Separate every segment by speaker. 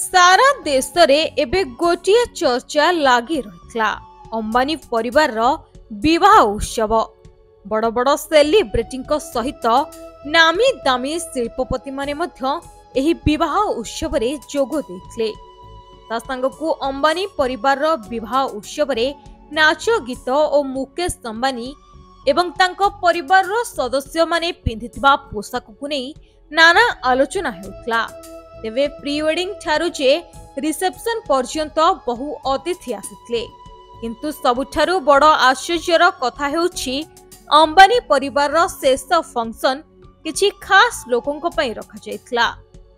Speaker 1: ସାରା ଦେଶରେ ଏବେ ଗୋଟିଏ ଚର୍ଚ୍ଚା ଲାଗି ରହିଥିଲା ଅମ୍ବାନୀ ପରିବାରର ବିବାହ ଉତ୍ସବ ବଡ଼ ବଡ଼ ସେଲିବ୍ରିଟିଙ୍କ ସହିତ ନାମୀ ଦାମୀ ଶିଳ୍ପପତିମାନେ ମଧ୍ୟ ଏହି ବିବାହ ଉତ୍ସବରେ ଯୋଗ ଦେଇଥିଲେ ତା ସାଙ୍ଗକୁ ଅମ୍ବାନୀ ପରିବାରର ବିବାହ ଉତ୍ସବରେ ନାଚ ଗୀତ ଓ ମୁକେଶ ଅମ୍ବାନୀ ଏବଂ ତାଙ୍କ ପରିବାରର ସଦସ୍ୟମାନେ ପିନ୍ଧିଥିବା ପୋଷାକକୁ ନେଇ ନାନା ଆଲୋଚନା ହେଉଥିଲା ତେବେ ପ୍ରି ୱେଡିଂ ଠାରୁ ଯେ ରିସେପ୍ସନ୍ ପର୍ଯ୍ୟନ୍ତ ବହୁ ଅତିଥି ଆସିଥିଲେ କିନ୍ତୁ ସବୁଠାରୁ ବଡ଼ ଆଶ୍ଚର୍ଯ୍ୟର କଥା ହେଉଛି ଅମ୍ବାନୀ ପରିବାରର ଶେଷ ଫଙ୍କସନ୍ କିଛି ଖାସ୍ ଲୋକଙ୍କ ପାଇଁ ରଖାଯାଇଥିଲା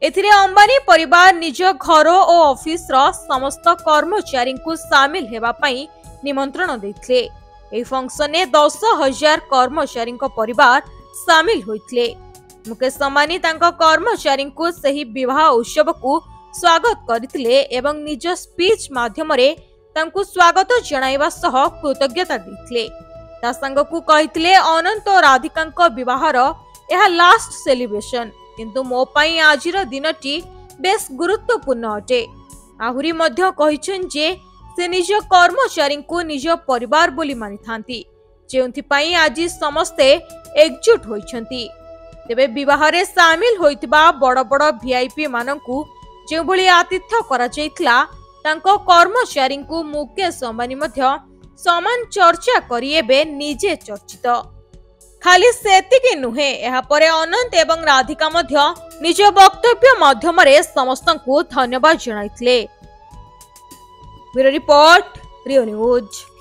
Speaker 1: ଏଥିରେ ଅମ୍ବାନୀ ପରିବାର ନିଜ ଘର ଓ ଅଫିସର ସମସ୍ତ କର୍ମଚାରୀଙ୍କୁ ସାମିଲ ହେବା ପାଇଁ ନିମନ୍ତ୍ରଣ ଦେଇଥିଲେ ଏହି ଫଙ୍କସନରେ ଦଶ ହଜାର କର୍ମଚାରୀଙ୍କ ପରିବାର ସାମିଲ ହୋଇଥିଲେ ମୁକେଶ ଅମ୍ବାନୀ ତାଙ୍କ କର୍ମଚାରୀଙ୍କୁ ସେହି ବିବାହ ଉତ୍ସବକୁ ସ୍ୱାଗତ କରିଥିଲେ ଏବଂ ନିଜ ସ୍ପିଚ୍ ମାଧ୍ୟମରେ ତାଙ୍କୁ ସ୍ୱାଗତ ଜଣାଇବା ସହ କୃତଜ୍ଞତା ଦେଇଥିଲେ ତା ସାଙ୍ଗକୁ କହିଥିଲେ ଅନନ୍ତ ରାଧିକାଙ୍କ ବିବାହର ଏହା ଲାଷ୍ଟ ସେଲିବ୍ରେସନ କିନ୍ତୁ ମୋ ପାଇଁ ଆଜିର ଦିନଟି ବେଶ ଗୁରୁତ୍ୱପୂର୍ଣ୍ଣ ଅଟେ ଆହୁରି ମଧ୍ୟ କହିଛନ୍ତି ଯେ ସେ ନିଜ କର୍ମଚାରୀଙ୍କୁ ନିଜ ପରିବାର ବୋଲି ମାନିଥାନ୍ତି ଯେଉଁଥିପାଇଁ ଆଜି ସମସ୍ତେ ଏକଜୁଟ ହୋଇଛନ୍ତି ତେବେ ବିବାହରେ ସାମିଲ ହୋଇଥିବା ବଡ଼ ବଡ଼ ଭିଆଇପି ମାନଙ୍କୁ ଯେଉଁଭଳି ଆତିଥ୍ୟ କରାଯାଇଥିଲା ତାଙ୍କ କର୍ମଚାରୀଙ୍କୁ ମୁକେଶ ଅମ୍ବାନୀ ମଧ୍ୟ ସମାନ ଚର୍ଚ୍ଚା କରି ଏବେ ନିଜେ ଚର୍ଚ୍ଚିତ ଖାଲି ସେତିକି ନୁହେଁ ଏହାପରେ ଅନନ୍ତ ଏବଂ ରାଧିକା ମଧ୍ୟ ନିଜ ବକ୍ତବ୍ୟ ମାଧ୍ୟମରେ ସମସ୍ତଙ୍କୁ ଧନ୍ୟବାଦ ଜଣାଇଥିଲେ ରିପୋର୍ଟ ରିଓ ନ୍ୟୁଜ୍